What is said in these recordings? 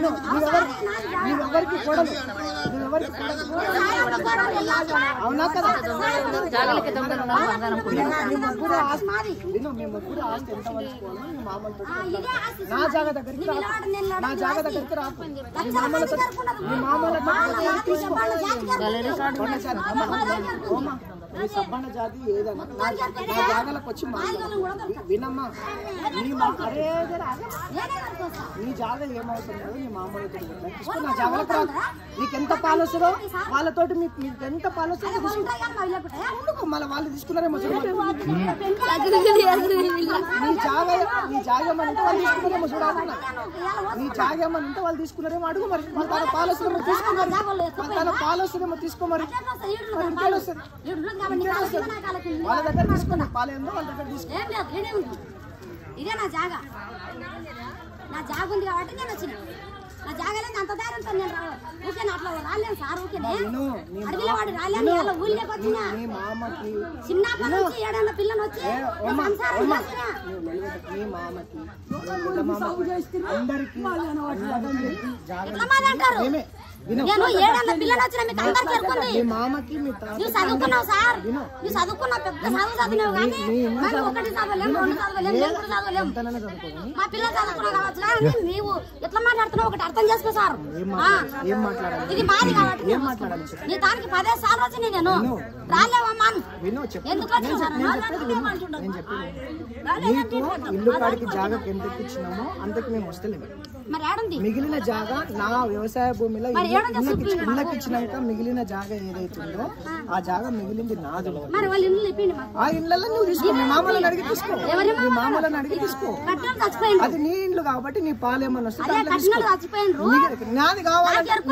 నువ్వెవరు నువ్వెవరికి కొడలు నువ్వెవరికి కొడలు అవునా కదా జాగలకి దొంగలు ఉన్నారు బంగారం పుల్ల మీ ముగ్గురు ఆస్తి విను మీ ముగ్గురు ఆస్తి ఎంత పంచుకోవాలో మీ మామలతో నా జాగ దగ్గరికి రాకు నా జాగ దగ్గరికి రాకు మీ మామలతో మీ మామలతో తీసుకో జాతి జాతి ఏదన్నా నా జాగలకు వచ్చి వినమ్మా నీ మా అరే. నీ జాగ ఏమవుతుంది నీ మామూలు నా జాగలకు రాకు నీకు ఎంత పాలు వస్తుందో వాళ్ళతోటి మీకు ఎంత పాలు వస్తుందో తీసుకో ఎందుకు మళ్ళీ వాళ్ళు తీసుకున్నారేమో నీ జాగ నీ జాగ ఏమనంటే వాళ్ళు తీసుకున్నారేమో చూడాలన్నా నీ జాగ ఏమనంటే వాళ్ళు తీసుకున్నారేమో అడుగు మరి తన పాలు వస్తుందేమో తీసుకో మరి వాళ్ళ తన పాలు వస్తుందేమో తీసుకో వాళ్ళ దగ్గర వాళ్ళ దగ్గర ఏం లేదు నేనే ఉంది ఇదే నా జాగా. నా జాగ ఉంది కాబట్టి నేను వచ్చిన. నా జాగా లేదు అంత ధైర్యంతో నేను ఊకే అట్లా రాలేను సార్ ఊకేనే విను నీ అడవిలో వాడు రాలేను ఇలా ఊళ్ళోకి వచ్చిన. నీ మామకి చిన్నప్పటి నుంచి ఏడన్న పిల్లని వచ్చి అందరికి ఎట్లా అంటారు మీ మామకి నువ్వు చదువుకున్నావు సార్? నువ్వు చదువుకున్నావు పెద్ద చదువు చదివినావు కానీ ఒకటి చదవలేము రెండు చదవలేము చదవలేము మా పిల్లలు చదువుకున్నావు కావచ్చు కానీ నీవు ఎట్లా మాట్లాడుతున్నావు ఒకటి అర్థం చేసుకో సార్. ఇది మాది కాబట్టి. నీ దానికి పదే సార్లు వచ్చి నేను. విను నీకు ఇల్లు కాడికి జాగాకి ఎంత ఇచ్చినామో అంతకు మేము వస్తలేము మిగిలిన జాగా నా వ్యవసాయ భూమిలో ఇళ్ళకి ఇచ్చినాక మిగిలిన జాగా ఏదైతుందో ఆ. జాగా మిగిలింది నాది. ఆ ఇళ్ళల్లో నువ్వు తీసుకో. మీ మామలను అడిగి తీసుకో. మీ మామలను? అడిగి తీసుకో. అది నీ ఇండ్లు కాబట్టి నీ పాలు ఏమన్నా వస్తే అదే దాంట్లో కట్టిన తీసుకో. చచ్చిపోయిండ్రు. నీకు- నాది కావాలంటే నాకు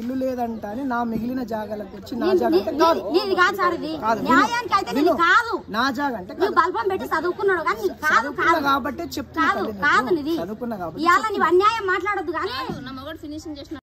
ఇల్లు లేదంట అని నా మిగిలిన జాగాలకు వచ్చి నా జాగా అంటే నీ- కాదు. నీది కాదు సార్ ఇది. కాదు, విను. న్యాయానికి అయితే నీది విను. కాదు. నా జాగా అంటే నువ్వు బల్బం పెట్టి చదువుకున్నాడు కానీ నీకు కాదు చదువుకున్నా కాదు. కాబట్టి చెప్తున్నా కాదు తల్లి కాదు నీకు. నీది. చదువుకున్నా కాబట్టి ఇవాళ అన్యాయం మాట్లాడొద్దు కానీ నా మగడు ఫినిషింగ్ చేసిన